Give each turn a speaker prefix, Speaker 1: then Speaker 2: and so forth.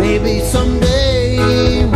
Speaker 1: Maybe someday